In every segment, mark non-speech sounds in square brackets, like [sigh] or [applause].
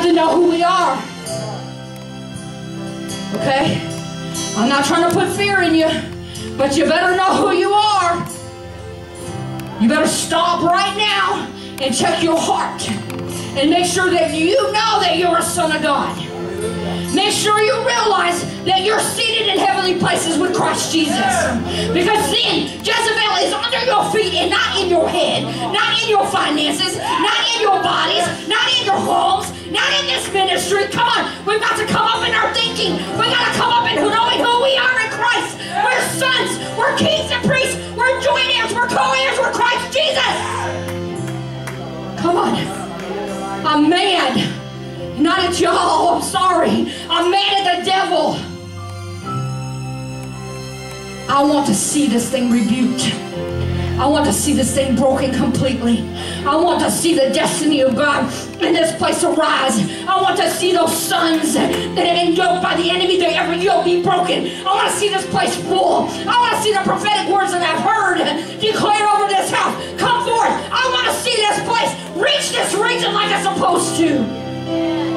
have to know who we are. Okay? I'm not trying to put fear in you, but you better know who you are. You better stop right now and check your heart and make sure that you know that you're a son of God. Make sure you realize that you're seated in heavenly places with Christ Jesus. Because then Jezebel is under your feet and not in your head, not in your finances, not in your bodies, not in your homes, not in this ministry. Come on, we've got to come up in our thinking. We've got to come up in knowing who we are in Christ. We're sons, we're kings and priests, we're joint heirs, we're co-heirs with Christ Jesus. Come on. I'm mad. Not at y'all, I'm sorry. I'm mad at the devil. I want to see this thing rebuked. I want to see this thing broken completely. I want to see the destiny of God in this place arise. I want to see those sons that have been yoked by the enemy, that ever yoke be broken. I want to see this place full. I want to see the prophetic words that I've heard declared over this house come forth. I want to see this place reach this region like it's supposed to.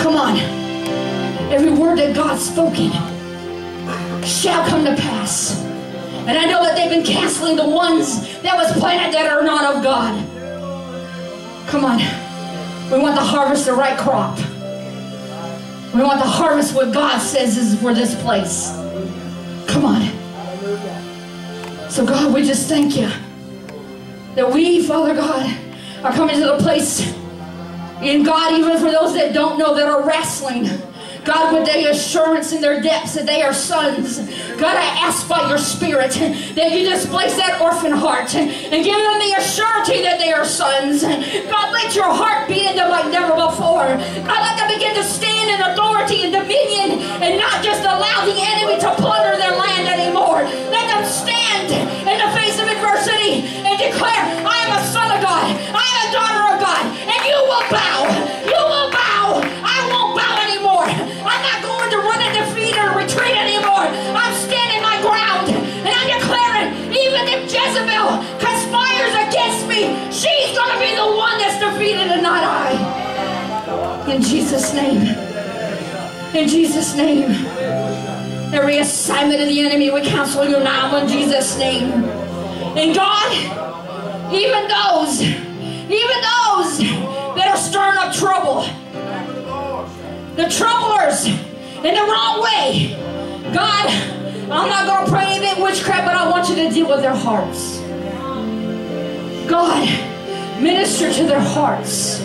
Come on. Every word that God's spoken shall come to pass. And I know that they've been canceling the ones that was planted that are not of God. Come on. We want to harvest the right crop. We want to harvest what God says is for this place. Come on. So God, we just thank you that we, Father God, are coming to the place in God, even for those that don't know that are wrestling. God, with the assurance in their depths that they are sons. God, I ask by your spirit that you displace that orphan heart and give them the assurance that they are sons. God, let your heart beat in them like never before. God, let them begin to stand in authority and dominion and not just allow the enemy to plunder their land anymore. Let them stand in the face of adversity and declare, I am a son of God. I am a daughter will bow. You will bow. I won't bow anymore. I'm not going to run in defeat or retreat anymore. I'm standing my ground. And I'm declaring, even if Jezebel conspires against me, she's going to be the one that's defeated and not I. In Jesus' name. In Jesus' name. Every assignment of the enemy, we counsel you now in Jesus' name. And God, even those, even those that are stirring up trouble, the troublers in the wrong way. God, I'm not going to pray anything witchcraft, but I want you to deal with their hearts. God, minister to their hearts.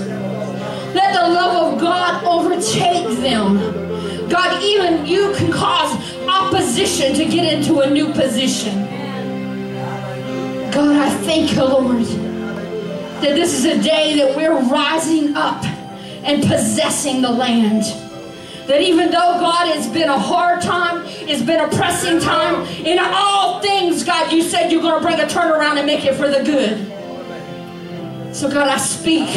Let the love of God overtake them. God, even you can cause opposition to get into a new position. God, I thank you, Lord, that this is a day that we're rising up and possessing the land. That even though God has been a hard time, it's been a pressing time, in all things, God, you said you're going to bring a turnaround and make it for the good. So, God, I speak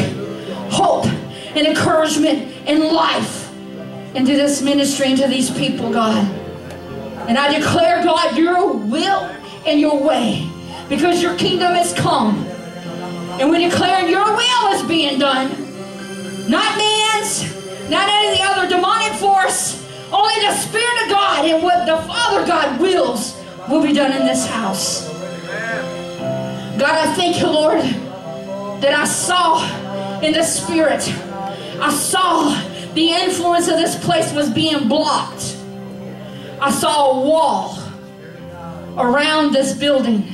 hope and encouragement and life into this ministry, into these people, God. And I declare, God, your will and your way because your kingdom has come. And we declare your will is being done. Not man's, not any of the other demonic force. Only the Spirit of God and what the Father God wills will be done in this house. God, I thank you, Lord, that I saw in the Spirit, I saw the influence of this place was being blocked. I saw a wall around this building.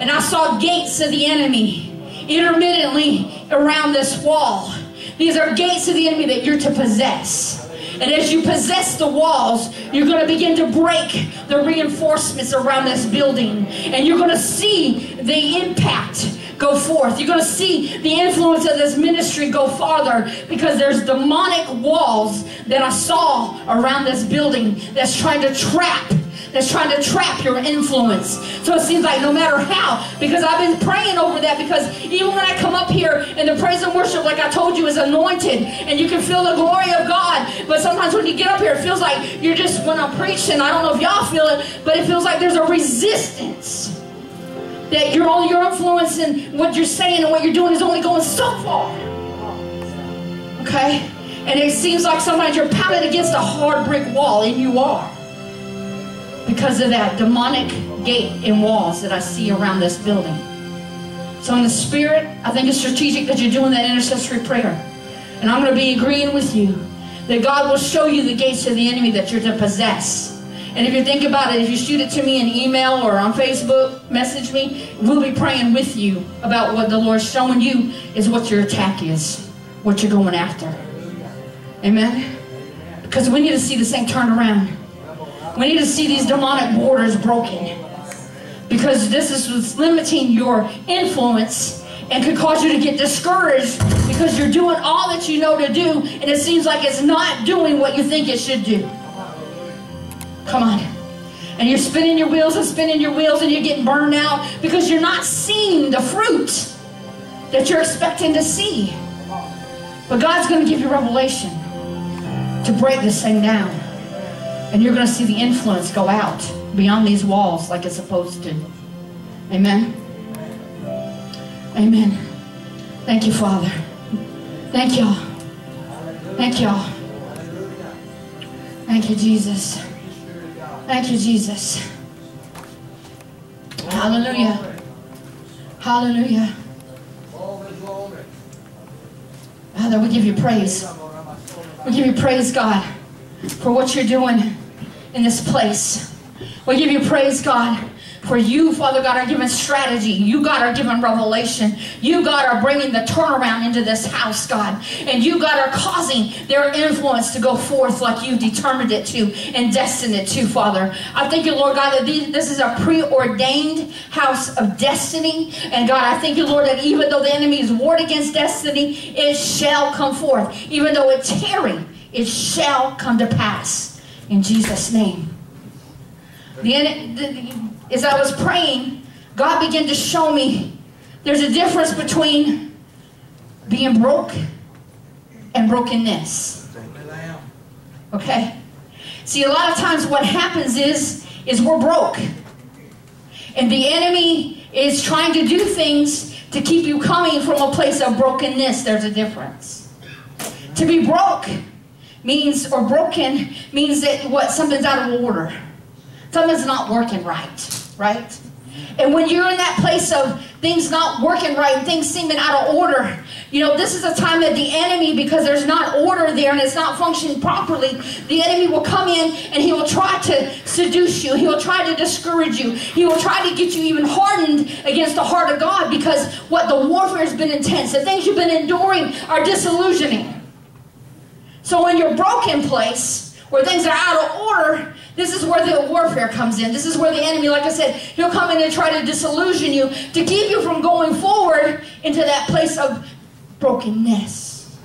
And I saw gates of the enemy intermittently around this wall. These are gates of the enemy that you're to possess. And as you possess the walls, you're going to begin to break the reinforcements around this building. And you're going to see the impact go forth. You're going to see the influence of this ministry go farther because there's demonic walls that I saw around this building that's trying to trap that's trying to trap your influence. So it seems like no matter how, because I've been praying over that because even when I come up here and the praise and worship, like I told you, is anointed and you can feel the glory of God. But sometimes when you get up here, it feels like you're just, when I'm preaching, I don't know if y'all feel it, but it feels like there's a resistance that you're all your influence and what you're saying and what you're doing is only going so far. Okay? And it seems like sometimes you're pounded against a hard brick wall, and you are. Because of that demonic gate and walls that I see around this building. So in the spirit, I think it's strategic that you're doing that intercessory prayer. And I'm going to be agreeing with you that God will show you the gates of the enemy that you're to possess. And if you think about it, if you shoot it to me in email or on Facebook, message me, we'll be praying with you about what the Lord's showing you is what your attack is, what you're going after. Amen? Because we need to see this thing turned around. We need to see these demonic borders broken. Because this is what's limiting your influence and could cause you to get discouraged because you're doing all that you know to do and it seems like it's not doing what you think it should do. Come on. And you're spinning your wheels and spinning your wheels and you're getting burned out because you're not seeing the fruit that you're expecting to see. But God's going to give you revelation to break this thing down. And you're going to see the influence go out beyond these walls like it's supposed to. Amen. Amen. Thank you, Father. Thank y'all. Thank y'all. Thank you, Jesus. Thank you, Jesus. Hallelujah. Hallelujah. Father, we give you praise. We give you praise, God, for what you're doing in this place. We give you praise, God, for you, Father God, are giving strategy. You, God, are giving revelation. You, God, are bringing the turnaround into this house, God. And you, God, are causing their influence to go forth like you determined it to and destined it to, Father. I thank you, Lord God, that this is a preordained house of destiny. And God, I thank you, Lord, that even though the enemy is warred against destiny, it shall come forth. Even though it's tearing, it shall come to pass. In Jesus' name. The, the, as I was praying, God began to show me there's a difference between being broke and brokenness. Okay? See, a lot of times what happens is, is we're broke. And the enemy is trying to do things to keep you coming from a place of brokenness. There's a difference. To be broke means, or broken, means that what? Something's out of order. Something's not working right right? And when you're in that place of things not working right and things seeming out of order, you know, this is a time that the enemy, because there's not order there and it's not functioning properly, the enemy will come in and he will try to seduce you. He will try to discourage you. He will try to get you even hardened against the heart of God because what the warfare has been intense. The things you've been enduring are disillusioning. So in your broken place, where things are out of order, this is where the warfare comes in. This is where the enemy, like I said, he'll come in and try to disillusion you to keep you from going forward into that place of brokenness.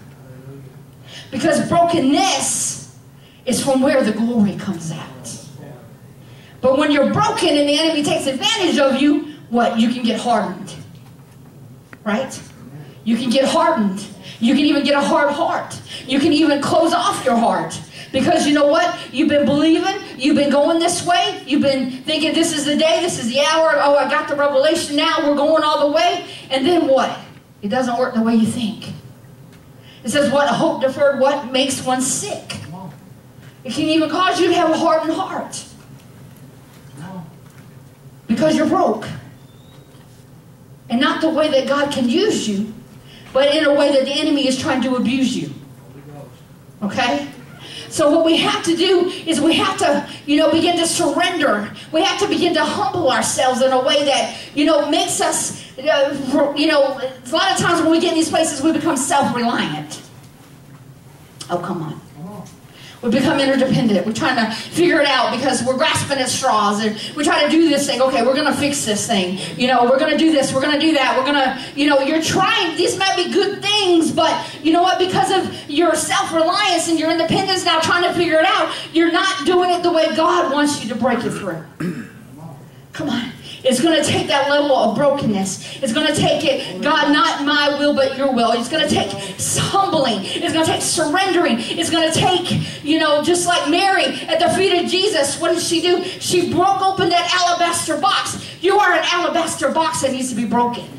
Because brokenness is from where the glory comes out. But when you're broken and the enemy takes advantage of you, what? You can get hardened. Right? You can get hardened. You can even get a hard heart. You can even close off your heart. Because you know what? You've been believing, you've been going this way, you've been thinking this is the day, this is the hour, oh, I got the revelation now, we're going all the way. And then what? It doesn't work the way you think. It says, what? Hope deferred, what makes one sick? It can even cause you to have a hardened heart. Because you're broke. And not the way that God can use you, but in a way that the enemy is trying to abuse you. Okay? So what we have to do is we have to, you know, begin to surrender. We have to begin to humble ourselves in a way that, you know, makes us, you know, a lot of times when we get in these places, we become self-reliant. Oh, come on. We become interdependent. We're trying to figure it out because we're grasping at straws and we try to do this thing. Okay, we're going to fix this thing. You know, we're going to do this. We're going to do that. We're going to, you know, you're trying. These might be good things, but you know what? Because of your self-reliance and your independence now trying to figure it out, you're not doing it the way God wants you to break it through. [clears throat] Come on. It's going to take that level of brokenness. It's going to take it, God, not my will, but your will. It's going to take humbling. It's going to take surrendering. It's going to take, you know, just like Mary at the feet of Jesus. What did she do? She broke open that alabaster box. You are an alabaster box that needs to be broken.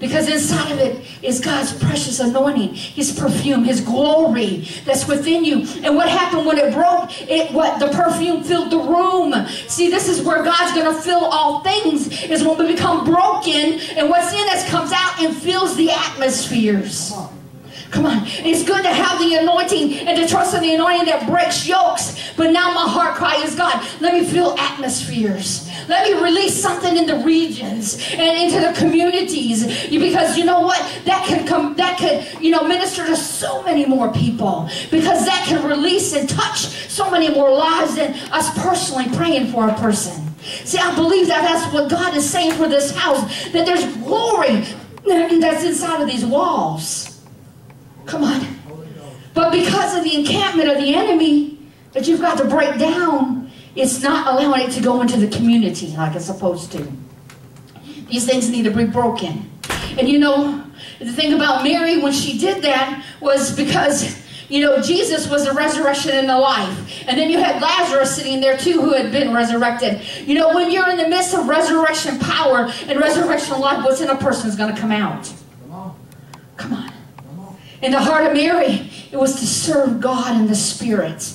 Because inside of it is God's precious anointing, His perfume, His glory that's within you. And what happened when it broke? It what the perfume filled the room. See, this is where God's gonna fill all things, is when we become broken and what's in us comes out and fills the atmospheres. Come on. It's good to have the anointing and to trust in the anointing that breaks yokes. But now my heart cry is God, let me fill atmospheres. Let me release something in the regions and into the communities. Because you know what? That can come, that could, you know, minister to so many more people. Because that can release and touch so many more lives than us personally praying for a person. See, I believe that that's what God is saying for this house. That there's glory that's inside of these walls. Come on. But because of the encampment of the enemy that you've got to break down, it's not allowing it to go into the community like it's supposed to. These things need to be broken. And you know, the thing about Mary when she did that was because, you know, Jesus was the resurrection and the life. And then you had Lazarus sitting there too who had been resurrected. You know, when you're in the midst of resurrection power and resurrection life, what's in a person is going to come out. In the heart of Mary, it was to serve God in the Spirit,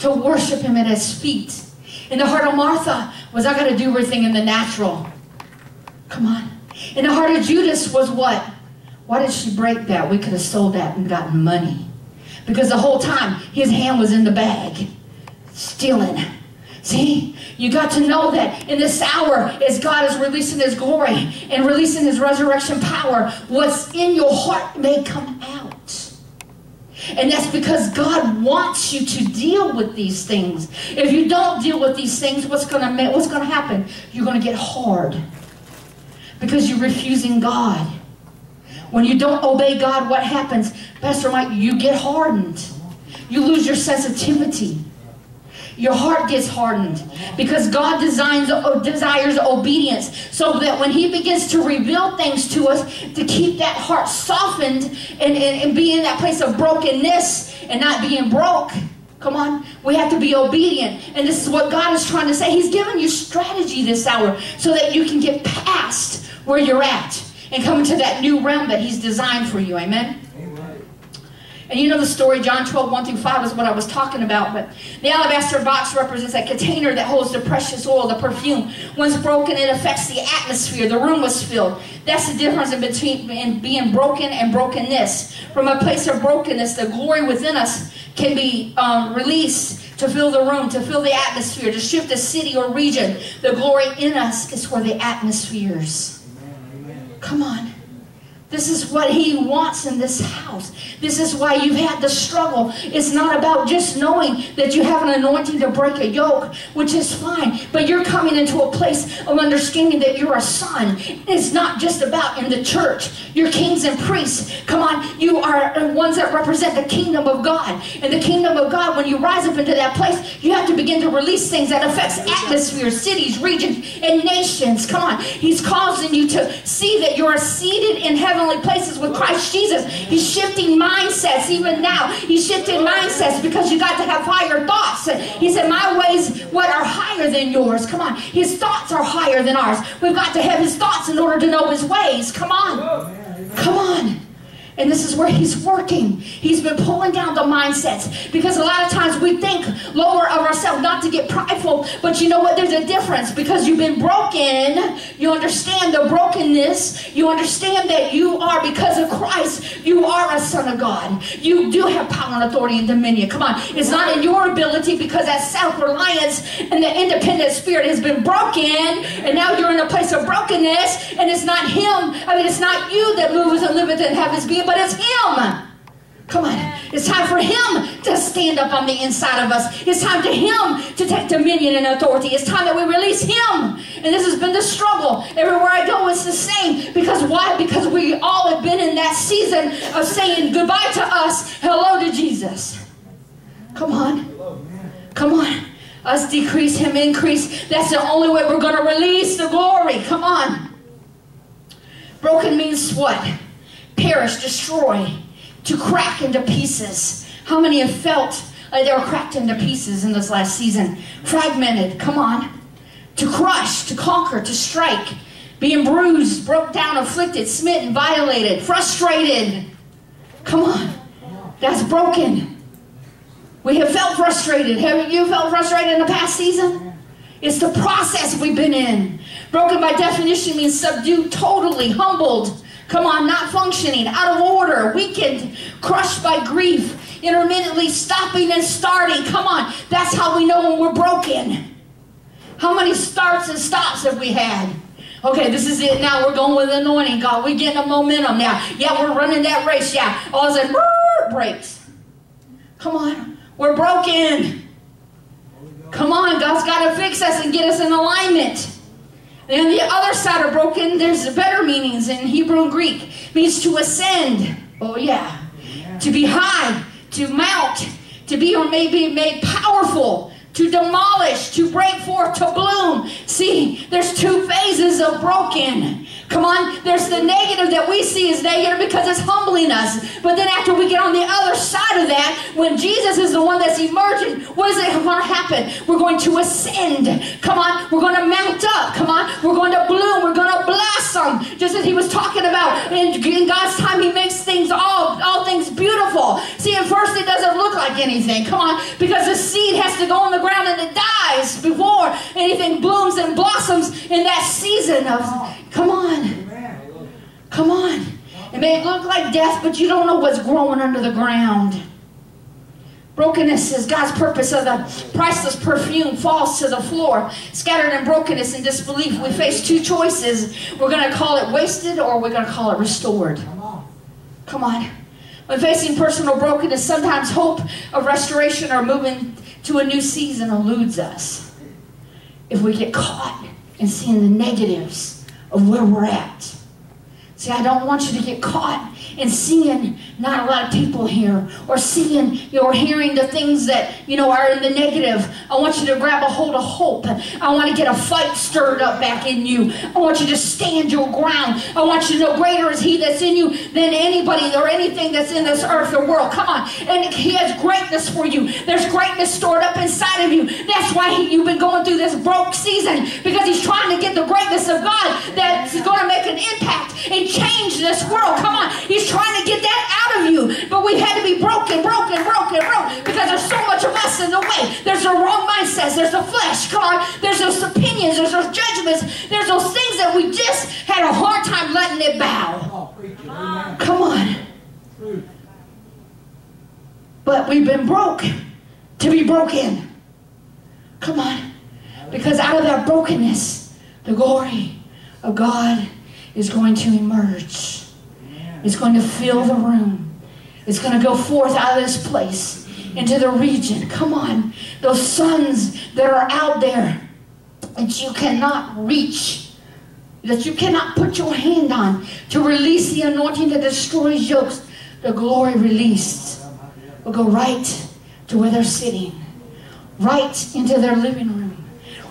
to worship Him at His feet. In the heart of Martha was, I got to do everything in the natural. Come on. In the heart of Judas was what? Why did she break that? We could have sold that and gotten money. Because the whole time, his hand was in the bag, stealing. See, you got to know that in this hour, as God is releasing His glory and releasing His resurrection power, what's in your heart may come out. And that's because God wants you to deal with these things. If you don't deal with these things, what's going to what's to happen? You're going to get hard because you're refusing God. When you don't obey God, what happens? Pastor Mike, you get hardened. You lose your sensitivity. Your heart gets hardened because God designs, uh, desires obedience so that when He begins to reveal things to us, to keep that heart softened and, and, and be in that place of brokenness and not being broke. Come on, we have to be obedient. And this is what God is trying to say. He's given you strategy this hour so that you can get past where you're at and come into that new realm that He's designed for you. Amen. And you know the story, John 12, 1 through 5 is what I was talking about. But the alabaster box represents a container that holds the precious oil, the perfume. Once broken, it affects the atmosphere. The room was filled. That's the difference in between in being broken and brokenness. From a place of brokenness, the glory within us can be um, released to fill the room, to fill the atmosphere, to shift a city or region. The glory in us is for the atmospheres. Come on. This is what he wants in this house. This is why you've had the struggle. It's not about just knowing that you have an anointing to break a yoke, which is fine, but you're coming into a place of understanding that you're a son. It's not just about in the church. You're kings and priests. Come on, you are ones that represent the kingdom of God. And the kingdom of God, when you rise up into that place, you have to begin to release things that affects atmospheres, cities, regions, and nations. Come on. He's causing you to see that you're seated in heaven heavenly places with Christ Jesus. He's shifting mindsets even now. He's shifting mindsets because you got to have higher thoughts. He said, My ways what are higher than yours. Come on. His thoughts are higher than ours. We've got to have his thoughts in order to know his ways. Come on. Come on. And this is where he's working. He's been pulling down the mindsets. Because a lot of times we think lower of ourselves, not to get prideful, but you know what? There's a difference. Because you've been broken, you understand the brokenness. You understand that you are, because of Christ, you are a son of God. You do have power and authority and dominion. Come on. It's not in your ability because that self-reliance and the independent spirit has been broken. And now you're in a place of brokenness. And it's not him. I mean, it's not you that moves and liveth and have his but it's Him. Come on. It's time for Him to stand up on the inside of us. It's time for Him to take dominion and authority. It's time that we release Him. And this has been the struggle. Everywhere I go, it's the same. Because why? Because we all have been in that season of saying goodbye to us, hello to Jesus. Come on. Come on. Us decrease, Him increase. That's the only way we're going to release the glory. Come on. Broken means what? Perish, destroy, to crack into pieces. How many have felt like they were cracked into pieces in this last season? Fragmented, come on. To crush, to conquer, to strike, being bruised, broke down, afflicted, smitten, violated, frustrated. Come on. That's broken. We have felt frustrated. Have you felt frustrated in the past season? It's the process we've been in. Broken by definition means subdued, totally humbled. Come on, not functioning, out of order, weakened, crushed by grief, intermittently stopping and starting. Come on, that's how we know when we're broken. How many starts and stops have we had? Okay, this is it. Now we're going with anointing, God. We're getting a momentum now. Yeah, we're running that race. Yeah, all of a sudden, breaks. Come on, we're broken. Come on, God's got to fix us and get us in alignment. And the other side of broken, there's better meanings in Hebrew and Greek. Means to ascend. Oh yeah. To be high, to mount, to be or maybe made powerful, to demolish, to break forth, to bloom. See, there's two phases of broken. Come on, there's the negative that we see as negative because it's humbling us. But then after we get on the other side of that, when Jesus is the one that's emerging, what is it going to happen? We're going to ascend. Come on, we're going to mount up. Come on, we're going to bloom. We're going to blossom. Just as he was talking about in, in God's time, he makes things all, all things beautiful. See, at first it doesn't look like anything. Come on, because the seed has to go on the ground and it dies before anything blooms and blossoms in that season of Come on. Come on. It may look like death, but you don't know what's growing under the ground. Brokenness is God's purpose of the priceless perfume falls to the floor. Scattered in brokenness and disbelief, we face two choices. We're going to call it wasted or we're going to call it restored. Come on. Come on. When facing personal brokenness, sometimes hope of restoration or moving to a new season eludes us. If we get caught in seeing the negatives of where we're at. See, I don't want you to get caught in seeing not a lot of people here or seeing or hearing the things that you know are in the negative. I want you to grab a hold of hope. I want to get a fight stirred up back in you. I want you to stand your ground. I want you to know greater is he that's in you than anybody or anything that's in this earth or world. Come on. And he has greatness for you. There's greatness stored up inside of you. That's why he, you've been going through this broke season because he's trying to get the greatness of God that's going to make an impact and change this world. Come on. He's trying to get that out of you. But we've had to be broken, broken, broken, broken because there's so much of us in the way. There's the wrong mindsets. There's the flesh. Come on. There's those opinions. There's those judgments. There's those things that we just had a hard time letting it bow. Come on. But we've been broke to be broken. Come on. Because out of that brokenness, the glory of God is going to emerge. It's going to fill the room. It's going to go forth out of this place into the region. Come on. Those sons that are out there that you cannot reach, that you cannot put your hand on to release the anointing that destroys yokes, the glory released will go right to where they're sitting, right into their living room,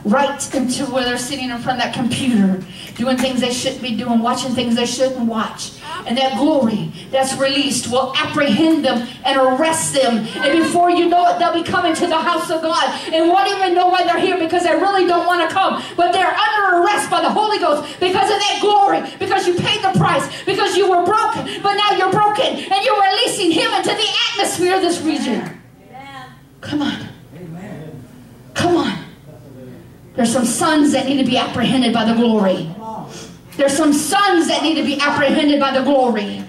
right into where they're sitting in front of that computer, doing things they shouldn't be doing, watching things they shouldn't watch. And that glory that's released will apprehend them and arrest them. And before you know it, they'll be coming to the house of God and won't even know why they're here because they really don't want to come. But they're under arrest by the Holy Ghost because of that glory, because you paid the price, because you were broken, but now you're broken and you're releasing Him into the atmosphere of this region. Come on. Come on. There's some sons that need to be apprehended by the glory. There's some sons that need to be apprehended by the glory.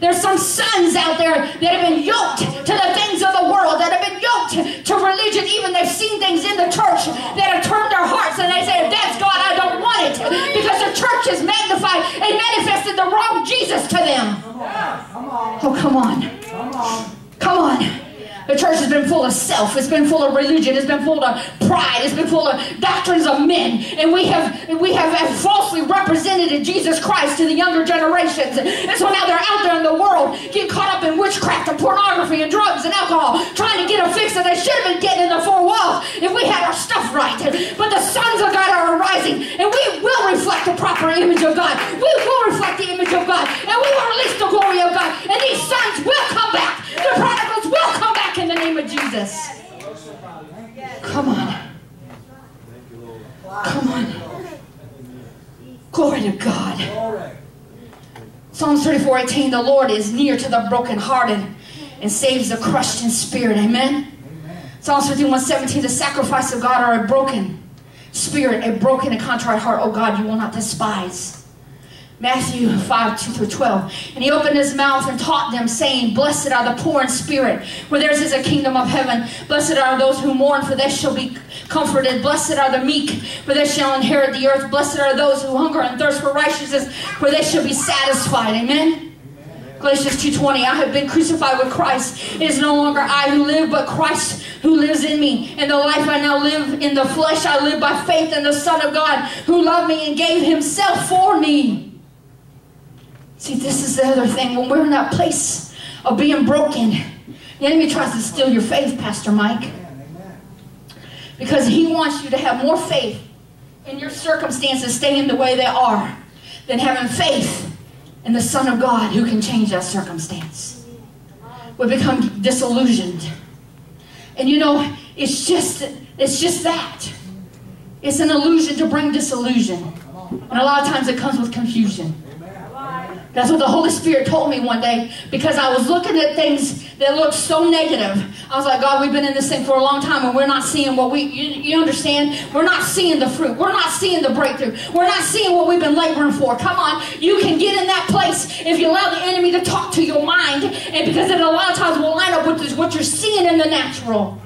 There's some sons out there that have been yoked to the things of the world, that have been yoked to religion. Even they've seen things in the church that have turned their hearts and they say, if that's God, I don't want it. Because the church has magnified and manifested the wrong Jesus to them. Oh, come on. Come on. The church has been full of self. It's been full of religion. It's been full of pride. It's been full of doctrines of men. And we have we have falsely represented Jesus Christ to the younger generations. And so now they're out there in the world getting caught up in witchcraft and pornography and drugs and alcohol, trying to get a fix that they should have been getting in the four walls if we had our stuff right. But the sons of God are arising, and we will reflect the proper image of God. We will reflect the image of God, and we will release the glory of God. And these sons will come back. The prodigals will come back back in the name of Jesus. Come on. Come on. Glory to God. Psalms 34 18, the Lord is near to the brokenhearted and saves the crushed in spirit. Amen. Amen. Psalms 51 17, the sacrifice of God are a broken spirit, a broken and contrite heart. Oh God, you will not despise. Matthew 5, 2 through 12. And he opened his mouth and taught them, saying, Blessed are the poor in spirit, for theirs is a kingdom of heaven. Blessed are those who mourn, for they shall be comforted. Blessed are the meek, for they shall inherit the earth. Blessed are those who hunger and thirst for righteousness, for they shall be satisfied. Amen. Galatians 2.20, I have been crucified with Christ. It is no longer I who live, but Christ who lives in me. And the life I now live in the flesh, I live by faith in the Son of God, who loved me and gave himself for me. See, this is the other thing. When we're in that place of being broken, the enemy tries to steal your faith, Pastor Mike. Because he wants you to have more faith in your circumstances staying the way they are than having faith in the Son of God who can change that circumstance. We become disillusioned. And you know, it's just it's just that. It's an illusion to bring disillusion. And a lot of times it comes with confusion. That's what the Holy Spirit told me one day because I was looking at things that looked so negative. I was like, God, we've been in this thing for a long time and we're not seeing what we, you, you understand? We're not seeing the fruit. We're not seeing the breakthrough. We're not seeing what we've been laboring for. Come on. You can get in that place if you allow the enemy to talk to your mind and because it a lot of times will line up with what you're seeing in the natural.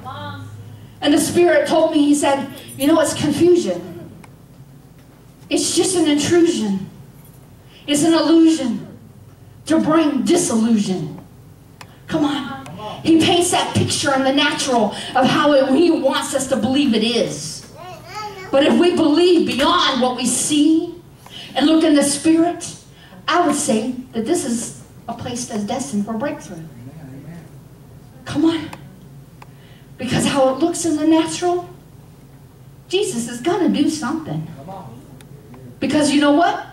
And the Spirit told me, He said, you know, it's confusion. It's just an intrusion is an illusion to bring disillusion. Come on. He paints that picture in the natural of how it, he wants us to believe it is. But if we believe beyond what we see and look in the spirit, I would say that this is a place that's destined for breakthrough. Come on. Because how it looks in the natural, Jesus is going to do something. Because you know what?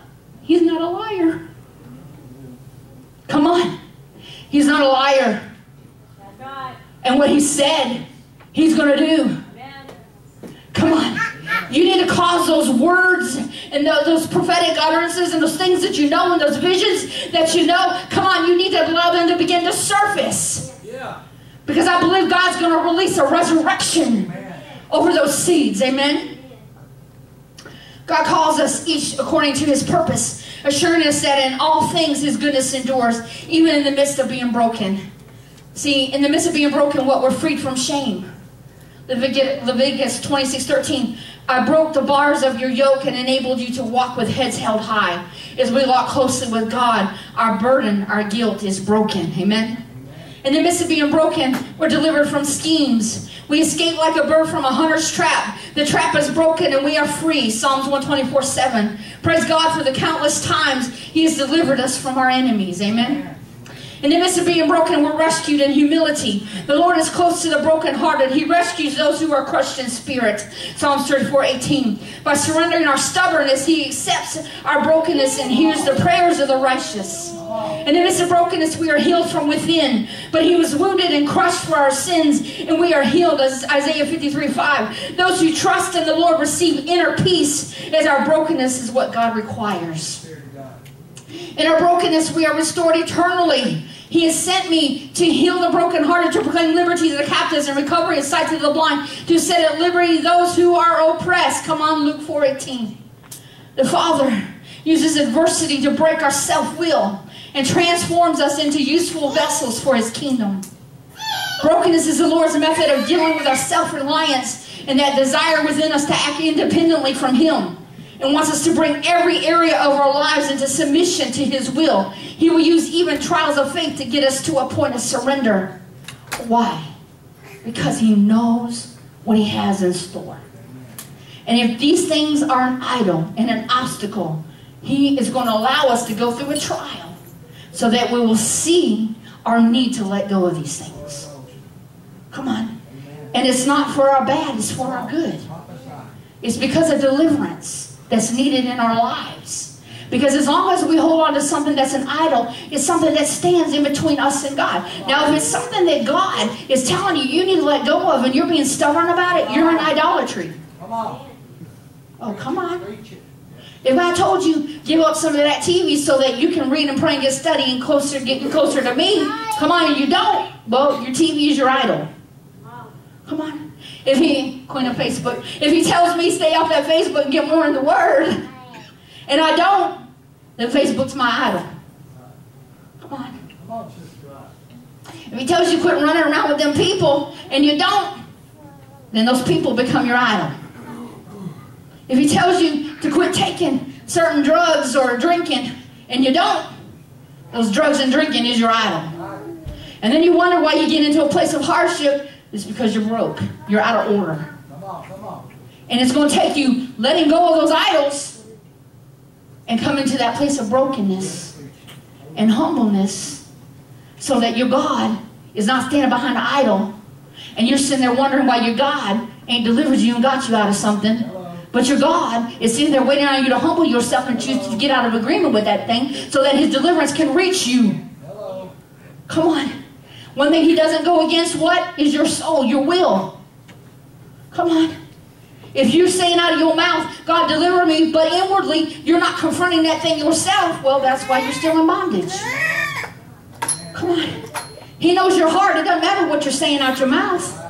He's not a liar. Come on. He's not a liar. And what he said, he's going to do. Come on. You need to cause those words and those prophetic utterances and those things that you know and those visions that you know. Come on, you need to allow them to begin to surface. Yeah. Because I believe God's going to release a resurrection over those seeds. Amen. God calls us each according to his purpose, assuring us that in all things his goodness endures, even in the midst of being broken. See, in the midst of being broken, what we're freed from shame. Leviticus 26, 13. I broke the bars of your yoke and enabled you to walk with heads held high. As we walk closely with God, our burden, our guilt is broken. Amen. In the midst of being broken, we're delivered from schemes. We escape like a bird from a hunter's trap. The trap is broken and we are free. Psalms 124 7. Praise God for the countless times He has delivered us from our enemies. Amen. In the midst of being broken, we're rescued in humility. The Lord is close to the brokenhearted. He rescues those who are crushed in spirit. Psalms 34 18. By surrendering our stubbornness, He accepts our brokenness and hears the prayers of the righteous. In this brokenness, we are healed from within. But he was wounded and crushed for our sins, and we are healed, as Isaiah 53 5. Those who trust in the Lord receive inner peace, as our brokenness is what God requires. In our brokenness, we are restored eternally. He has sent me to heal the brokenhearted, to proclaim liberty to the captives and recovery of sight to the blind, to set at liberty those who are oppressed. Come on, Luke 4 18. The Father uses adversity to break our self will and transforms us into useful vessels for his kingdom. Brokenness is the Lord's method of dealing with our self-reliance and that desire within us to act independently from him and wants us to bring every area of our lives into submission to his will. He will use even trials of faith to get us to a point of surrender. Why? Because he knows what he has in store. And if these things are an idol and an obstacle, he is going to allow us to go through a trial so that we will see our need to let go of these things. Come on. And it's not for our bad, it's for our good. It's because of deliverance that's needed in our lives. Because as long as we hold on to something that's an idol, it's something that stands in between us and God. Now, if it's something that God is telling you you need to let go of and you're being stubborn about it, you're in idolatry. Come on. Oh, come on. If I told you give up some of that TV so that you can read and pray and get studying closer, getting closer to me, come on, and you don't, well, your TV is your idol. Come on. If he, Queen of Facebook, if he tells me stay off that Facebook and get more in the Word, and I don't, then Facebook's my idol. Come on. Come on, If he tells you to quit running around with them people and you don't, then those people become your idol. If he tells you to quit taking certain drugs or drinking and you don't, those drugs and drinking is your idol. And then you wonder why you get into a place of hardship. It's because you're broke. You're out of order. Come on, come on. And it's going to take you letting go of those idols and come into that place of brokenness and humbleness so that your God is not standing behind an idol and you're sitting there wondering why your God ain't delivered you and got you out of something. But your God is sitting there waiting on you to humble yourself and choose to get out of agreement with that thing so that his deliverance can reach you. Come on. One thing he doesn't go against what? Is your soul, your will. Come on. If you're saying out of your mouth, God deliver me, but inwardly you're not confronting that thing yourself, well, that's why you're still in bondage. Come on. He knows your heart. It doesn't matter what you're saying out your mouth.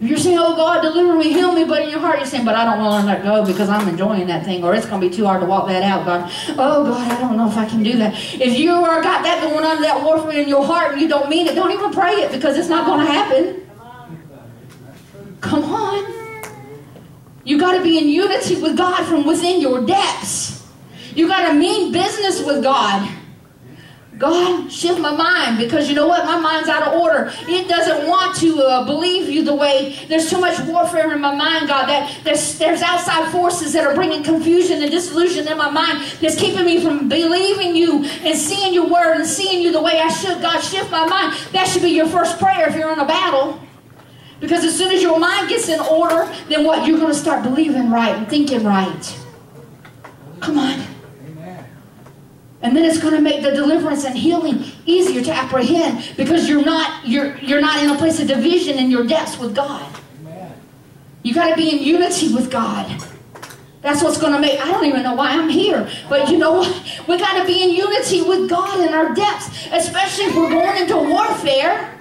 If you're saying, oh God, deliver me, heal me, but in your heart you're saying, but I don't want to let go because I'm enjoying that thing, or it's going to be too hard to walk that out, God. Oh God, I don't know if I can do that. If you are got that going on, that warfare in your heart, and you don't mean it, don't even pray it because it's not going to happen. Come on. You got to be in unity with God from within your depths. You got to mean business with God. God, shift my mind because you know what? My mind's out of order. It doesn't want to uh, believe you the way. There's too much warfare in my mind, God, that there's, there's outside forces that are bringing confusion and disillusion in my mind that's keeping me from believing you and seeing your word and seeing you the way I should. God, shift my mind. That should be your first prayer if you're in a battle. Because as soon as your mind gets in order, then what? You're going to start believing right and thinking right. Come on. And then it's going to make the deliverance and healing easier to apprehend because you're not you're you're not in a place of division in your depths with God. You got to be in unity with God. That's what's going to make, I don't even know why I'm here. But you know what? We got to be in unity with God in our depths, especially if we're going into warfare.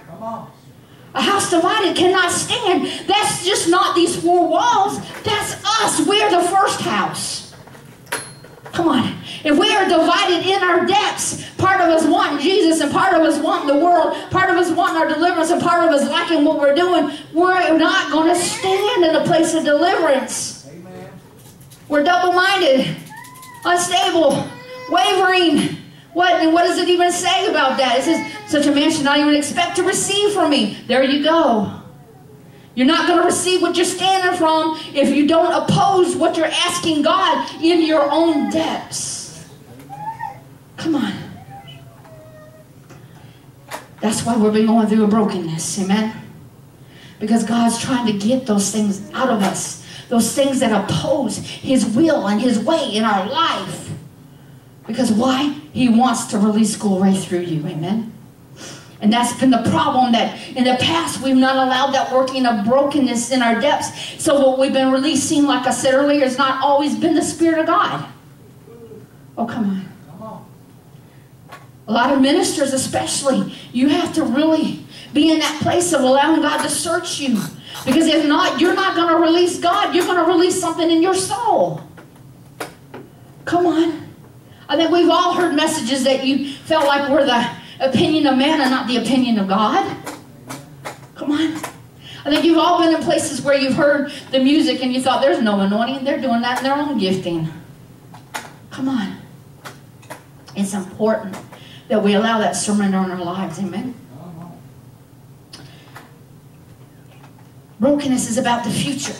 A house divided cannot stand. That's just not these four walls. That's us. We're the first house. Come on. If we are divided in our depths, part of us wanting Jesus and part of us wanting the world, part of us wanting our deliverance and part of us liking what we're doing, we're not going to stand in a place of deliverance. Amen. We're double-minded, unstable, wavering. What, and what does it even say about that? It says, such a man should not even expect to receive from me. There you go. You're not going to receive what you're standing from if you don't oppose what you're asking God in your own depths. Come on. That's why we've been going through a brokenness. Amen. Because God's trying to get those things out of us. Those things that oppose His will and His way in our life. Because why? He wants to release glory through you. Amen. And that's been the problem that in the past we've not allowed that working of brokenness in our depths. So what we've been releasing, like I said earlier, has not always been the Spirit of God. Oh, come on. A lot of ministers, especially, you have to really be in that place of allowing God to search you. Because if not, you're not going to release God. You're going to release something in your soul. Come on. Uh, I think we've all heard messages that you felt like were the opinion of man and not the opinion of God. Come on. I think you've all been in places where you've heard the music and you thought there's no anointing. They're doing that in their own gifting. Come on. It's important that we allow that surrender in our lives. Amen. Brokenness is about the future.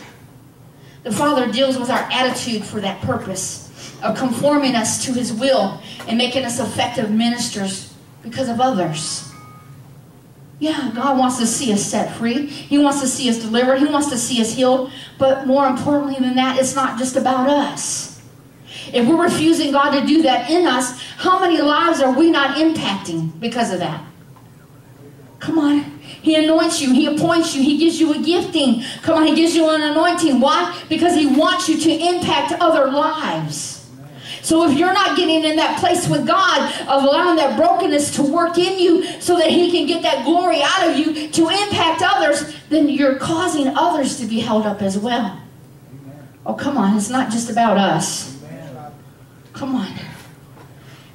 The Father deals with our attitude for that purpose of conforming us to His will and making us effective ministers because of others. Yeah, God wants to see us set free. He wants to see us delivered. He wants to see us healed. But more importantly than that, it's not just about us. If we're refusing God to do that in us, how many lives are we not impacting because of that? Come on. He anoints you. He appoints you. He gives you a gifting. Come on, he gives you an anointing. Why? Because he wants you to impact other lives. So if you're not getting in that place with God of allowing that brokenness to work in you so that he can get that glory out of you to impact others, then you're causing others to be held up as well. Oh, come on. It's not just about us. Come on.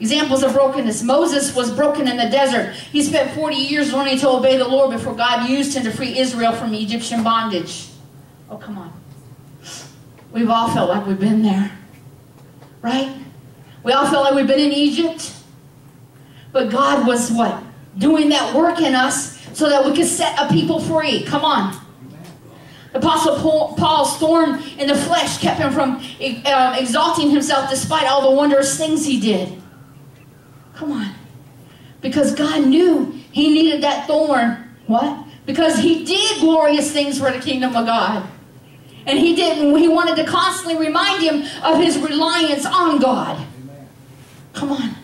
Examples of brokenness. Moses was broken in the desert. He spent 40 years learning to obey the Lord before God used him to free Israel from Egyptian bondage. Oh, come on. We've all felt like we've been there. Right? We all felt like we've been in Egypt. But God was what? Doing that work in us so that we could set a people free. Come on. Apostle Paul's thorn in the flesh kept him from uh, exalting himself despite all the wondrous things he did. Come on. Because God knew he needed that thorn. What? Because he did glorious things for the kingdom of God. And he didn't. He wanted to constantly remind him of his reliance on God. Come on.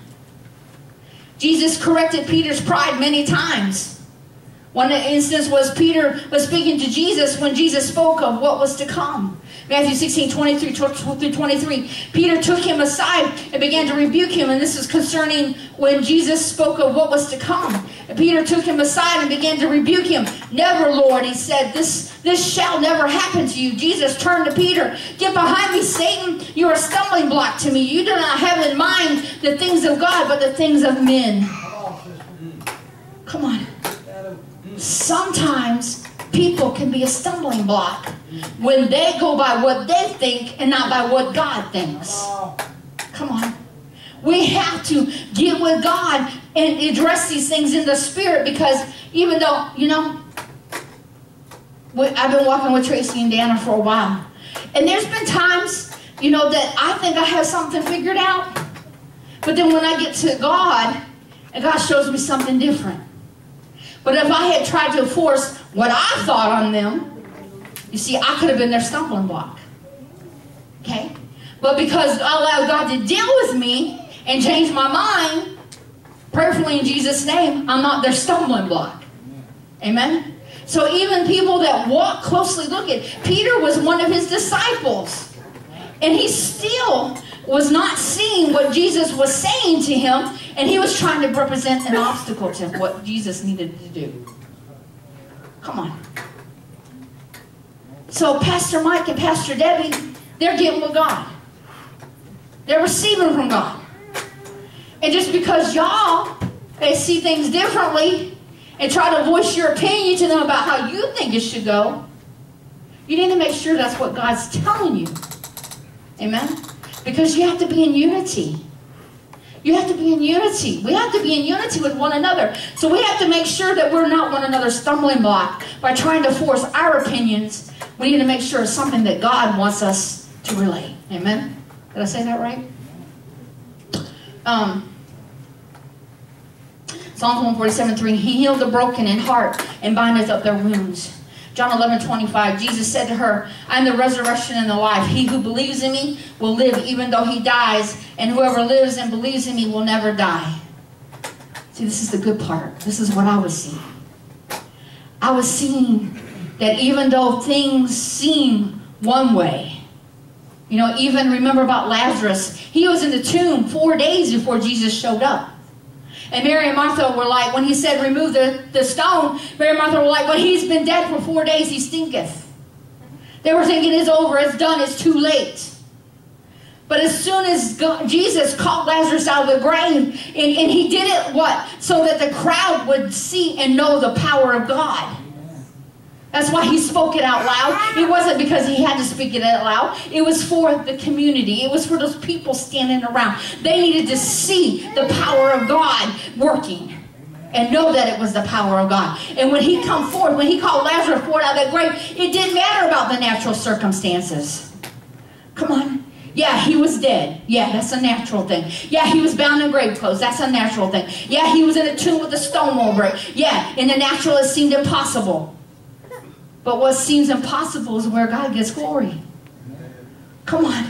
Jesus corrected Peter's pride many times. One instance was Peter was speaking to Jesus when Jesus spoke of what was to come. Matthew 16, 23 through 23. Peter took him aside and began to rebuke him. And this is concerning when Jesus spoke of what was to come. And Peter took him aside and began to rebuke him. Never, Lord, he said, this, this shall never happen to you. Jesus turned to Peter. Get behind me, Satan. You are a stumbling block to me. You do not have in mind the things of God, but the things of men. Come on. Sometimes people can be a stumbling block when they go by what they think and not by what God thinks. Come on. We have to get with God and address these things in the spirit because even though, you know, I've been walking with Tracy and Dana for a while. And there's been times, you know, that I think I have something figured out. But then when I get to God, and God shows me something different. But if I had tried to force what I thought on them, you see, I could have been their stumbling block. Okay? But because I allowed God to deal with me and change my mind, prayerfully in Jesus' name, I'm not their stumbling block. Amen? So even people that walk closely look at Peter was one of his disciples. And he still was not seeing what Jesus was saying to him, and he was trying to represent an obstacle to what Jesus needed to do. Come on. So Pastor Mike and Pastor Debbie, they're getting with God. They're receiving from God. And just because y'all they see things differently and try to voice your opinion to them about how you think it should go, you need to make sure that's what God's telling you. Amen? Because you have to be in unity. You have to be in unity. We have to be in unity with one another. So we have to make sure that we're not one another's stumbling block by trying to force our opinions we need to make sure it's something that God wants us to relay. Amen? Did I say that right? Um, Psalms 147, 3, He healed the broken in heart and bindeth up their wounds. John 11, 25, Jesus said to her, I am the resurrection and the life. He who believes in me will live even though he dies, and whoever lives and believes in me will never die. See, this is the good part. This is what I was seeing. I was seeing that even though things seem one way, you know, even remember about Lazarus, he was in the tomb four days before Jesus showed up. And Mary and Martha were like, when he said, remove the, the stone, Mary and Martha were like, well, he's been dead for four days, he stinketh. They were thinking, it's over, it's done, it's too late. But as soon as God, Jesus called Lazarus out of the grave, and, and he did it, what? So that the crowd would see and know the power of God. That's why he spoke it out loud. It wasn't because he had to speak it out loud. It was for the community. It was for those people standing around. They needed to see the power of God working and know that it was the power of God. And when he come forth, when he called Lazarus forth out of that grave, it didn't matter about the natural circumstances. Come on. Yeah, he was dead. Yeah, that's a natural thing. Yeah, he was bound in grave clothes. That's a natural thing. Yeah, he was in a tomb with a stone over it. Yeah, in the natural it seemed impossible. But what seems impossible is where God gets glory. Come on.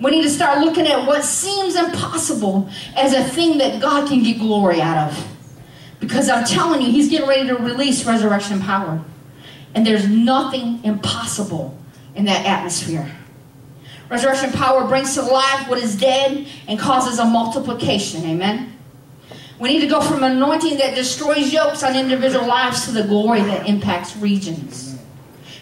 We need to start looking at what seems impossible as a thing that God can get glory out of. Because I'm telling you, he's getting ready to release resurrection power. And there's nothing impossible in that atmosphere. Resurrection power brings to life what is dead and causes a multiplication. Amen. We need to go from anointing that destroys yokes on individual lives to the glory that impacts regions.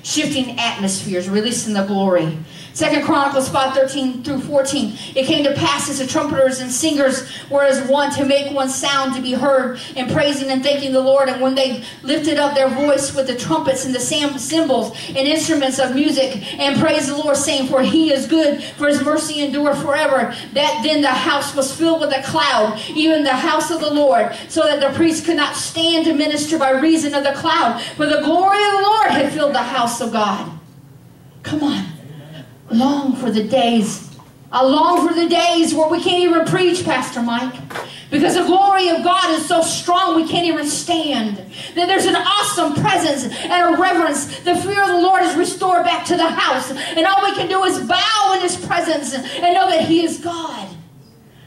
Shifting atmospheres, releasing the glory. Second Chronicles 5, 13 through 14. It came to pass as the trumpeters and singers were as one to make one sound to be heard in praising and thanking the Lord. And when they lifted up their voice with the trumpets and the cymbals and instruments of music and praised the Lord, saying, For he is good, for his mercy endure forever. That then the house was filled with a cloud, even the house of the Lord, so that the priests could not stand to minister by reason of the cloud. For the glory of the Lord had filled the house of God. Come on long for the days. I long for the days where we can't even preach, Pastor Mike. Because the glory of God is so strong we can't even stand. That there's an awesome presence and a reverence. The fear of the Lord is restored back to the house. And all we can do is bow in his presence and know that he is God.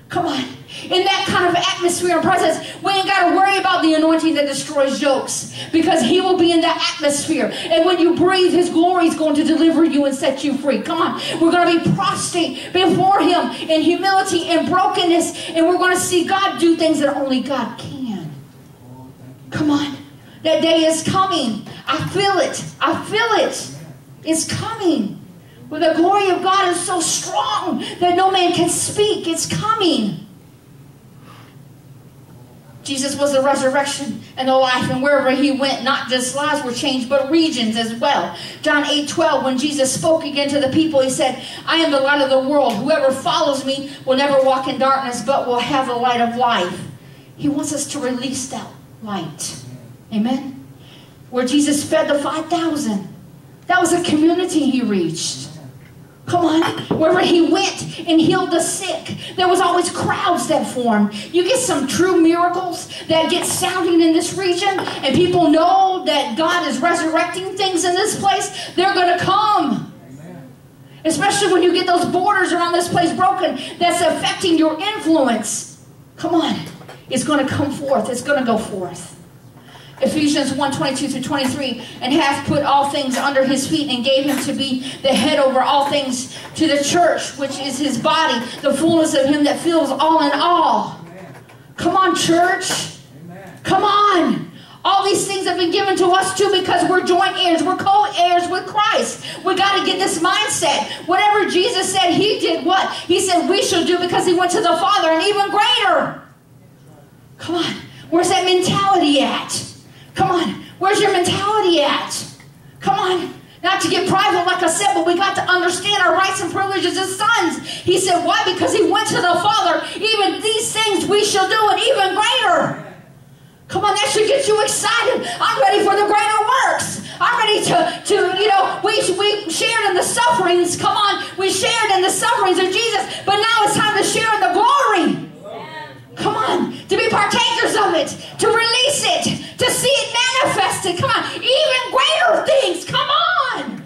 Come on. In that kind of atmosphere and presence, we ain't got to worry about the anointing that destroys yokes because He will be in that atmosphere. And when you breathe, His glory is going to deliver you and set you free. Come on. We're going to be prostrate before Him in humility and brokenness, and we're going to see God do things that only God can. Come on. That day is coming. I feel it. I feel it. It's coming. Where the glory of God is so strong that no man can speak. It's coming. Jesus was the resurrection and the life, and wherever he went, not just lives were changed, but regions as well. John 8 12, when Jesus spoke again to the people, he said, I am the light of the world. Whoever follows me will never walk in darkness, but will have the light of life. He wants us to release that light. Amen. Where Jesus fed the 5,000, that was a community he reached. Come on. Wherever he went and healed the sick, there was always crowds that formed. You get some true miracles that get sounding in this region, and people know that God is resurrecting things in this place, they're going to come. Especially when you get those borders around this place broken, that's affecting your influence. Come on. It's going to come forth. It's going to go forth. Ephesians 1 22 through 23, and hath put all things under his feet and gave him to be the head over all things to the church, which is his body, the fullness of him that fills all in all. Amen. Come on, church. Amen. Come on. All these things have been given to us too because we're joint heirs. We're co-heirs with Christ. We got to get this mindset. Whatever Jesus said, he did what? He said we shall do because he went to the Father and even greater. Come on. Where's that mentality at? Come on. Where's your mentality at? Come on. Not to get private, like I said, but we got to understand our rights and privileges as sons. He said, why? Because he went to the Father. Even these things we shall do and even greater. Come on, that should get you excited. I'm ready for the greater works. I'm ready to, to you know, we, we shared in the sufferings. Come on, we shared in the sufferings of Jesus, but now it's time to share in the glory. Come on, to be partakers of it, to release it, to see it manifested. Come on, even greater things. Come on.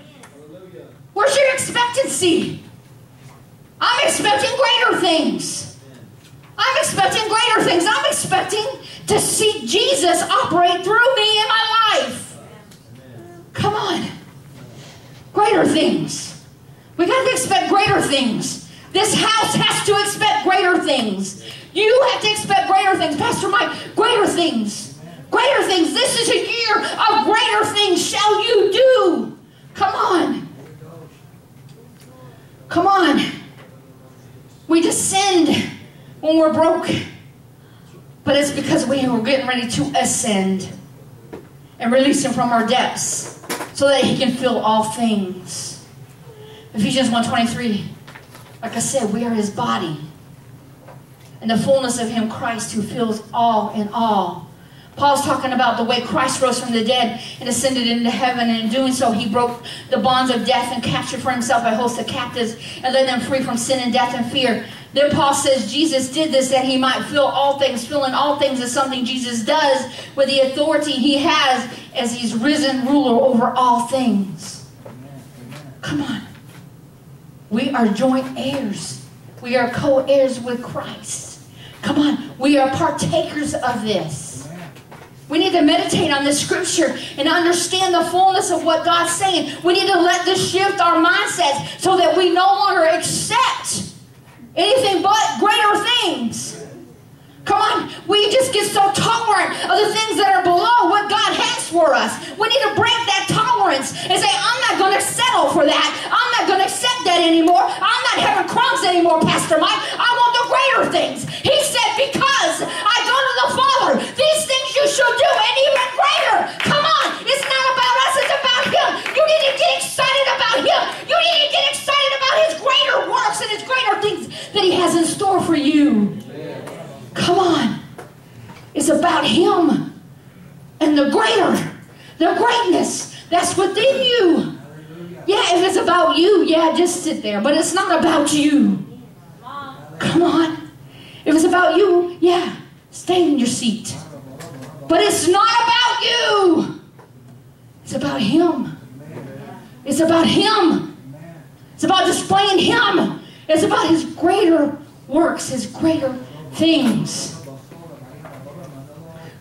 Where's your expectancy? I'm expecting greater things. I'm expecting greater things. I'm expecting to see Jesus operate through me in my life. Come on. Greater things. We got to expect greater things. This house has to expect greater things. You have to expect greater things. Pastor Mike, greater things. Greater things. This is a year of greater things shall you do. Come on. Come on. We descend when we're broke. But it's because we are getting ready to ascend and release him from our depths so that he can fill all things. Ephesians 1.23 Like I said, we are his body and the fullness of him, Christ, who fills all in all. Paul's talking about the way Christ rose from the dead and ascended into heaven, and in doing so, he broke the bonds of death and captured for himself a host of captives and led them free from sin and death and fear. Then Paul says Jesus did this that he might fill all things. Filling all things is something Jesus does with the authority he has as he's risen ruler over all things. Come on. We are joint heirs. We are co heirs with Christ. Come on, we are partakers of this. We need to meditate on this scripture and understand the fullness of what God's saying. We need to let this shift our mindsets so that we no longer accept anything but greater things. Come on, we just get so tolerant of the things that are below what God has for us. We need to break that tolerance and say, I'm not going to settle for that. I'm not going to accept that anymore. I'm not having crumbs anymore, Pastor Mike. I want the greater things. He said, Because I go to the Father, these things you should do, and even greater. Come on, it's not about us, it's about Him. You need to get excited about Him. You need to get excited about His greater works and His greater things that He has in store for you. Come on. It's about Him and the greater, the greatness that's within you. Yeah, if it's about you, yeah, just sit there. But it's not about you. Come on. If it's about you, yeah, stay in your seat. But it's not about you. It's about Him. It's about Him. It's about displaying Him. It's about His greater works, His greater things.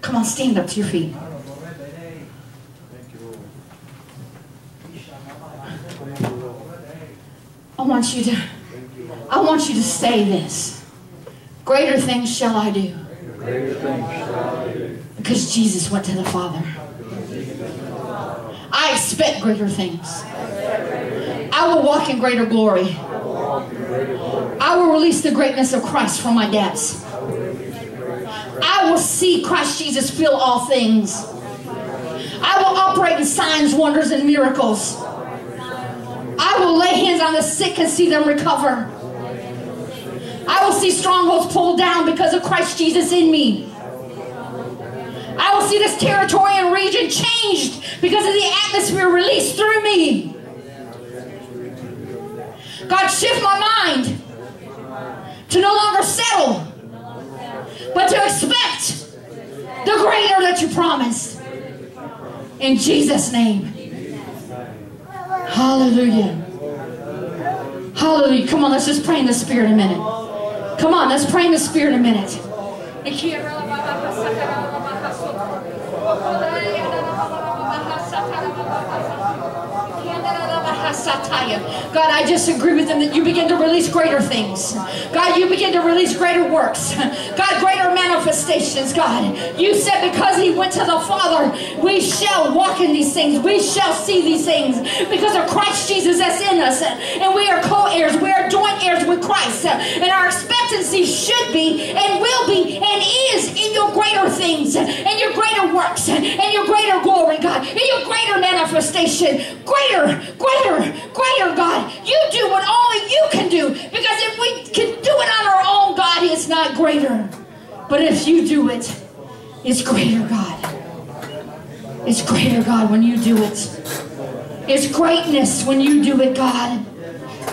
Come on, stand up to your feet. I want you to I want you to say this. Greater things shall I do. Because Jesus went to the Father. I expect greater things. I will walk in greater glory. I will release the greatness of Christ from my depths. I will see Christ Jesus fill all things. I will operate in signs, wonders, and miracles. I will lay hands on the sick and see them recover. I will see strongholds pulled down because of Christ Jesus in me. I will see this territory and region changed because of the atmosphere released through me. God, shift my mind to no longer settle, but to expect the greater that you promised. In Jesus' name. Hallelujah. Hallelujah. Come on, let's just pray in the Spirit a minute. Come on, let's pray in the Spirit a minute. God, I just agree with them that you begin to release greater things. God, you begin to release greater works. God, greater manifestations, God. You said because he went to the Father, we shall walk in these things. We shall see these things because of Christ Jesus that's in us. And we are co-heirs. We are joint heirs with Christ. And our expectancy should be and will be your greater things and your greater works and your greater glory, God, and your greater manifestation. Greater, greater, greater, God. You do what only you can do. Because if we can do it on our own, God, it's not greater. But if you do it, it's greater, God. It's greater, God, when you do it. It's greatness when you do it, God.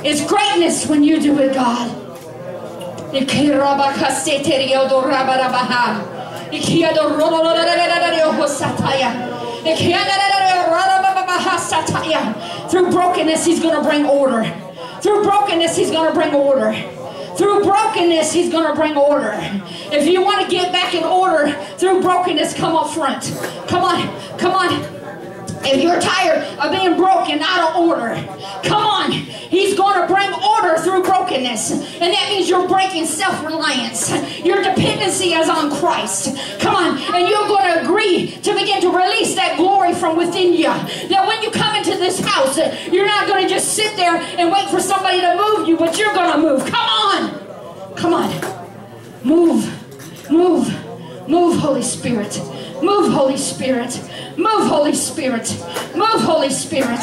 It's greatness when you do it, God. Through brokenness, he's going to bring order. Through brokenness, he's going to bring order. Through brokenness, he's going to bring order. If you want to get back in order through brokenness, come up front. Come on, come on. If you're tired of being broken out of order, come on. He's going to bring order through brokenness. And that means you're breaking self-reliance. Your dependency is on Christ. Come on. And you're going to agree to begin to release that glory from within you. That when you come into this house, you're not going to just sit there and wait for somebody to move you, but you're going to move. Come on. Come on. Move. Move. Move, Holy Spirit. Move, Holy Spirit. Move, Holy Spirit. Move, Holy Spirit.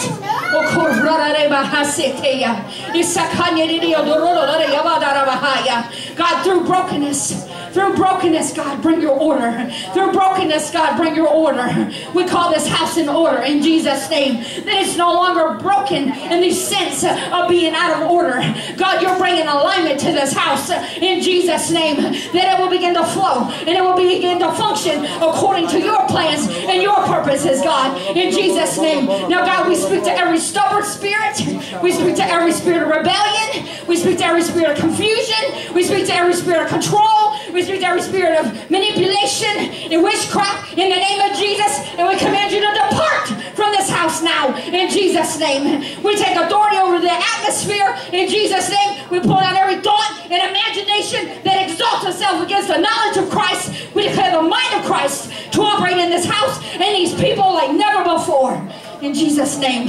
God, through brokenness, through brokenness, God, bring your order. Through brokenness, God, bring your order. We call this house in order in Jesus' name. That it's no longer broken in the sense of being out of order. God, you're bringing alignment to this house in Jesus' name. That it will begin to flow and it will begin to function according to your plans and your purposes, God, in Jesus' name. Now, God, we speak to every stubborn spirit. We speak to every spirit of rebellion. We speak to every spirit of confusion. We speak to every spirit of control. We speak every spirit of manipulation and witchcraft in the name of Jesus. And we command you to depart from this house now in Jesus' name. We take authority over the atmosphere in Jesus' name. We pull out every thought and imagination that exalts itself against the knowledge of Christ. We declare the mind of Christ to operate in this house and these people like never before. In Jesus' name.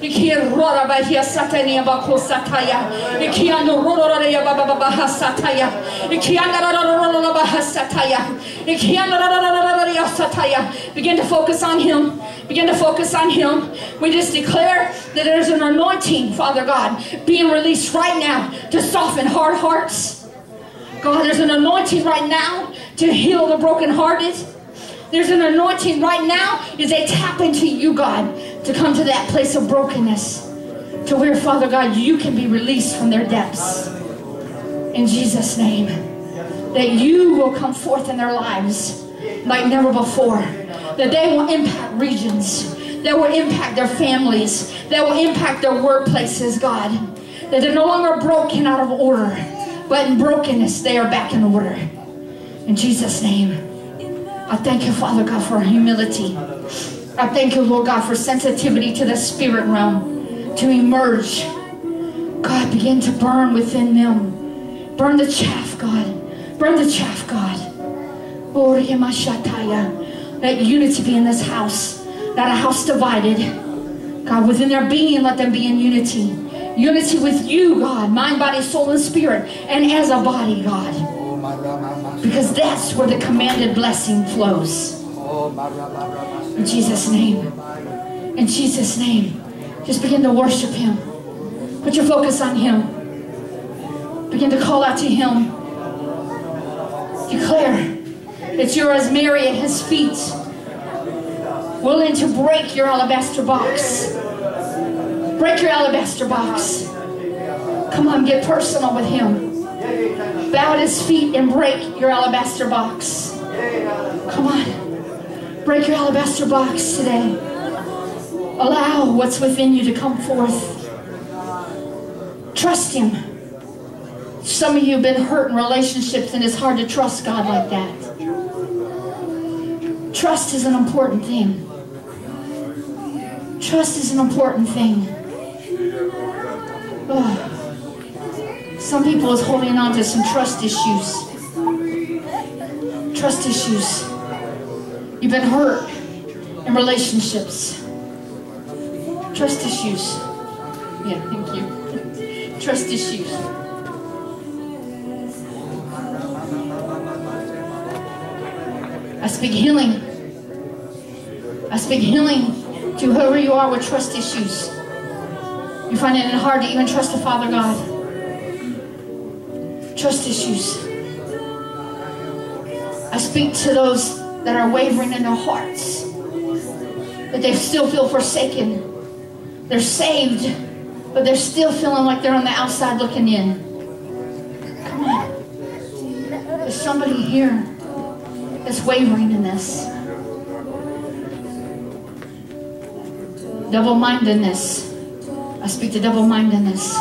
Ikirora bahia satania bako sataya. Ikiando rorora ya baba baba sataya. Ikianda rorora baba sataya. Ikianda rorora ya sataya. Begin to focus on Him. Begin to focus on Him. We just declare that there's an anointing, Father God, being released right now to soften hard hearts. God, there's an anointing right now to heal the brokenhearted. There's an anointing right now as they tap into you, God, to come to that place of brokenness. To where, Father God, you can be released from their depths. In Jesus' name. That you will come forth in their lives like never before. That they will impact regions. That will impact their families. That will impact their workplaces, God. That they're no longer broken out of order. But in brokenness, they are back in order. In Jesus' name. I thank you, Father God, for humility. I thank you, Lord God, for sensitivity to the spirit realm to emerge. God, begin to burn within them. Burn the chaff, God. Burn the chaff, God. Let unity be in this house. Not a house divided. God, within their being, let them be in unity. Unity with you, God, mind, body, soul, and spirit, and as a body, God. Because that's where the commanded blessing flows. In Jesus' name. In Jesus' name. Just begin to worship Him. Put your focus on Him. Begin to call out to Him. Declare that you're as Mary at His feet, willing to break your alabaster box. Break your alabaster box. Come on, get personal with Him bow at his feet and break your alabaster box. Come on. Break your alabaster box today. Allow what's within you to come forth. Trust him. Some of you have been hurt in relationships and it's hard to trust God like that. Trust is an important thing. Trust is an important thing. Oh. Some people is holding on to some trust issues. Trust issues. You've been hurt in relationships. Trust issues. Yeah, thank you. [laughs] Trust issues. I speak healing. I speak healing to whoever you are with trust issues. You're finding it hard to even trust the Father God trust issues. I speak to those that are wavering in their hearts, that they still feel forsaken. They're saved, but they're still feeling like they're on the outside looking in. Come on. There's somebody here that's wavering in this. Double mindedness. I speak to double mindedness.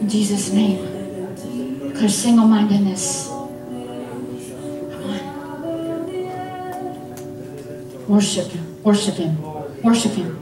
In Jesus' name. Because single mindedness. Worship Him. Worship Him. Worship Him.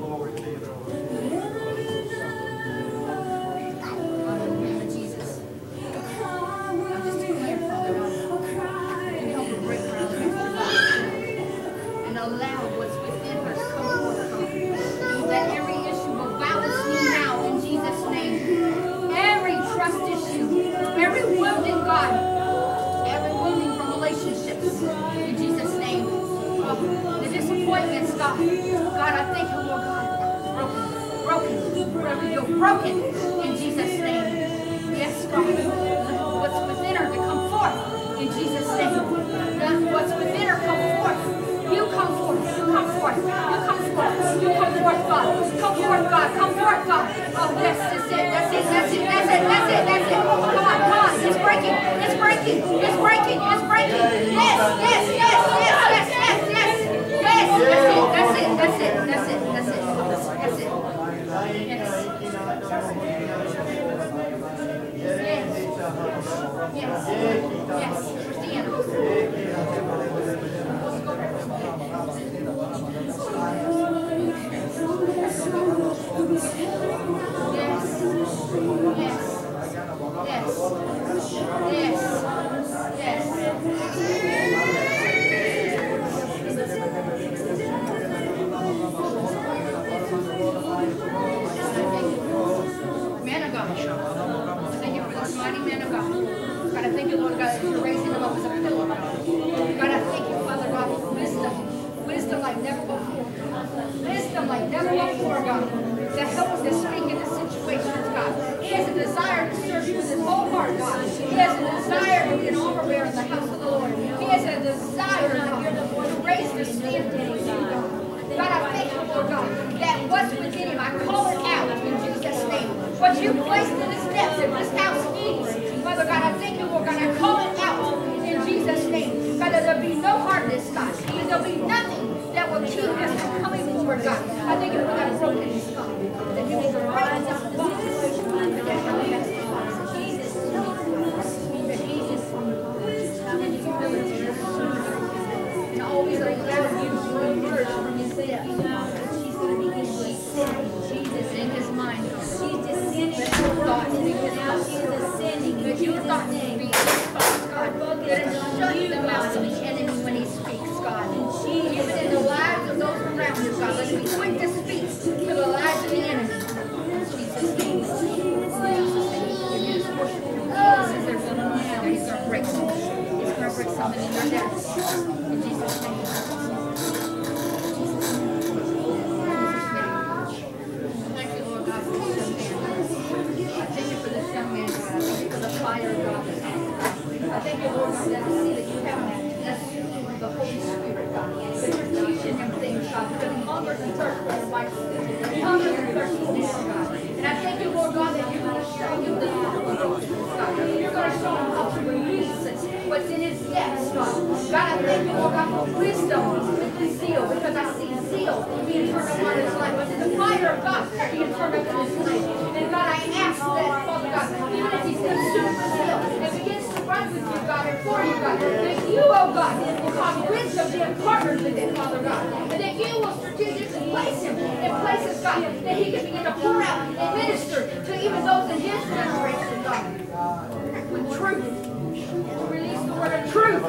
God, wisdom with the zeal, because I see zeal being turned up on his life. See the fire of God being turned up in his life. And God, I ask that, Father God, even if he's consumed with zeal and begins to run with you, God, and for you, God, that you, oh God, will cause wisdom to be partnered with him, Father God. And that you will strategically place him in places, God, that he can begin to pour out and minister to even those in his generation, God, with truth. To release the word of truth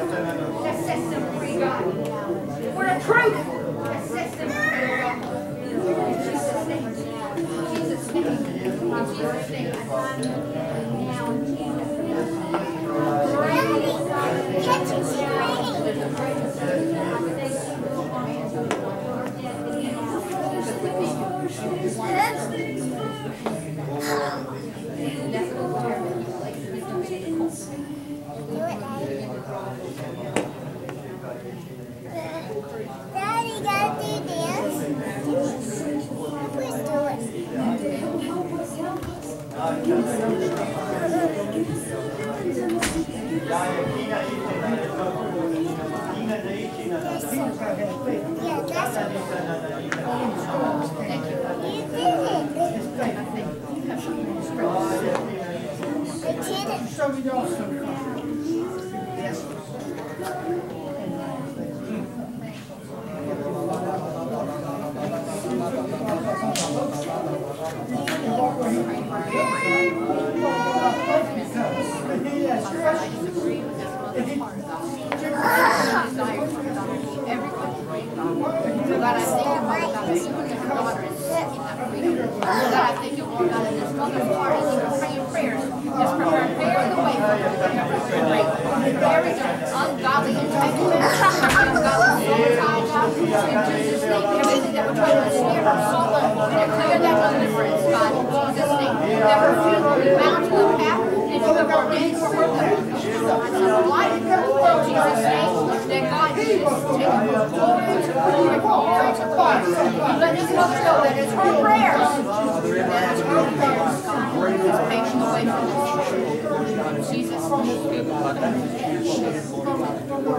that sets them free, God. The word of truth that sets them free, God. In Jesus' name. In Jesus' name. In Jesus' name. Daddy,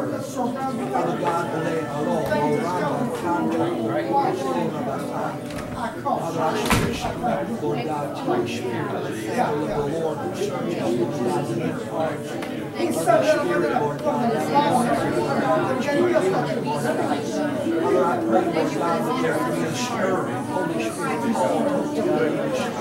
God, I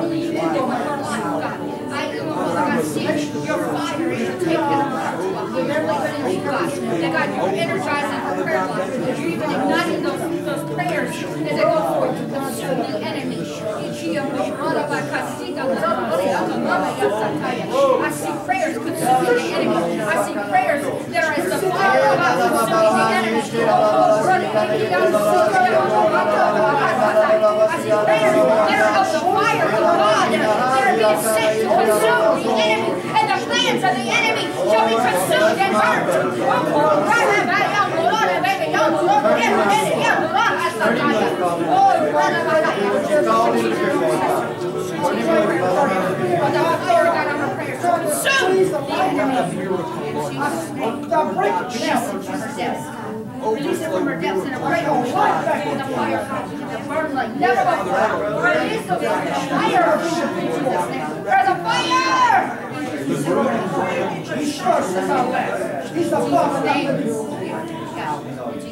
you. I see your fire God. Energizing prayer. You're even igniting those, those prayers as they go forth to consume the enemy. I see prayers consuming the enemy. I see prayers that are as the fire of God consuming the enemy. I see prayers that are of the fire of God. That are being sent to consume the enemy. And the plans of the enemy shall be consumed and burned. Oh, Release it from her depths and a on fire. The fire burn like never before. Release the fire. There's a fire. He's the. In Jesus' name. In Jesus' name. Birth. Uh-huh. You got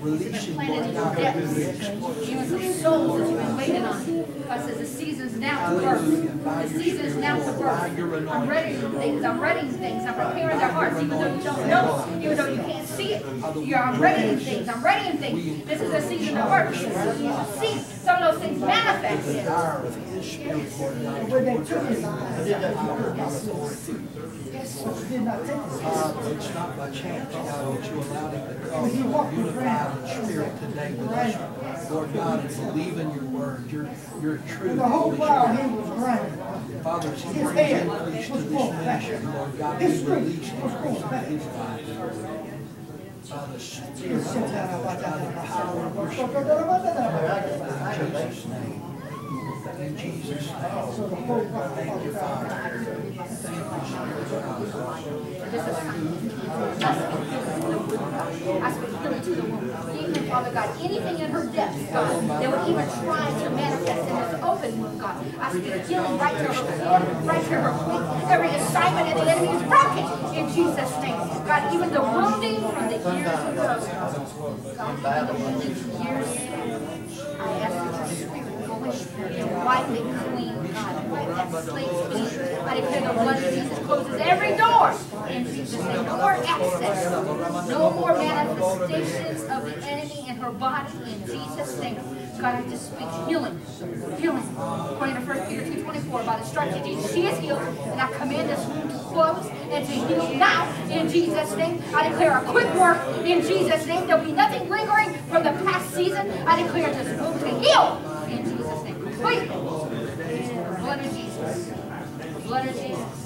Planted in your depths. Even some souls that you've been waiting on. God says the season's now to birth. The season's now to birth. I'm ready things. I'm readying things. I'm preparing their hearts, even though you don't know, even though you can't see it. You're I'm readying things. I'm readying things. This is a season to birth. This is a season to see some of those things manifest. When they took his eyes, did not take his eyes. It's not by chance, God, that you allowed him to come unified in spirit today with us. Lord God, and believe in your word, your, your truth. The whole while he was running, Father, as he brings increase to this back. Lord God, we release increase in his life. By the Spirit, "Ah, the power of your Spirit, in Jesus' name. Jesus' name. while, Thank you, Father. Of I speak healing to the woman. Even, Father God, anything in her depths, God, that would even try to manifest in this open wound, God. I speak healing right to her hand, right to her feet. Every assignment of the enemy is broken in Jesus' name. God, even the wounding from the years ago. God, even the wounding years. I ask and wipe it clean, God. Wipe that slate clean. I declare the blood of Jesus closes every door in Jesus' name. No more access. No more manifestations of the enemy in her body in Jesus' name. God, I just speak healing. Healing. According to 1 Peter 2.24, by the stripes of Jesus, she is healed. And I command this wound to close and to heal now in Jesus' name. I declare a quick work in Jesus' name. There'll be nothing lingering from the past season. I declare this wound to heal The blood of Jesus. Blood of Jesus'